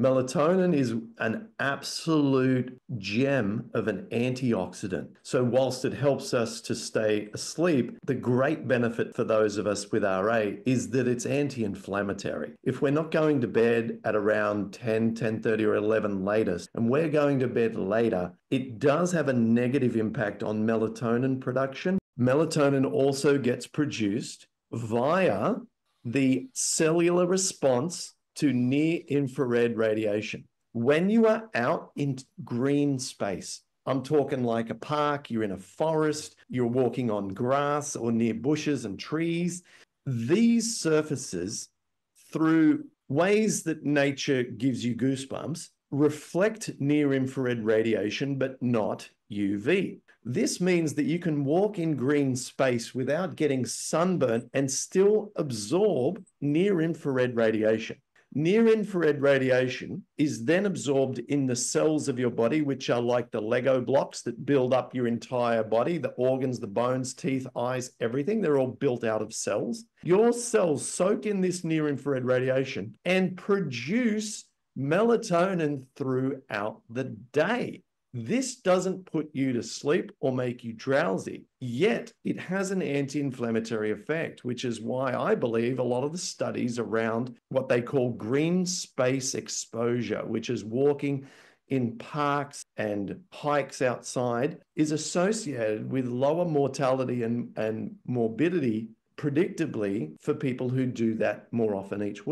Melatonin is an absolute gem of an antioxidant. So, whilst it helps us to stay asleep, the great benefit for those of us with RA is that it's anti inflammatory. If we're not going to bed at around 10, 10 or 11 latest, and we're going to bed later, it does have a negative impact on melatonin production. Melatonin also gets produced via the cellular response to near infrared radiation. When you are out in green space, I'm talking like a park, you're in a forest, you're walking on grass or near bushes and trees. These surfaces, through ways that nature gives you goosebumps, reflect near infrared radiation, but not UV. This means that you can walk in green space without getting sunburnt and still absorb near infrared radiation. Near infrared radiation is then absorbed in the cells of your body, which are like the Lego blocks that build up your entire body the organs, the bones, teeth, eyes, everything. They're all built out of cells. Your cells soak in this near infrared radiation and produce melatonin throughout the day. This doesn't put you to sleep or make you drowsy, yet it has an anti inflammatory effect, which is why I believe a lot of the studies around what they call green space exposure, which is walking in parks and hikes outside, is associated with lower mortality and, and morbidity predictably for people who do that more often each week.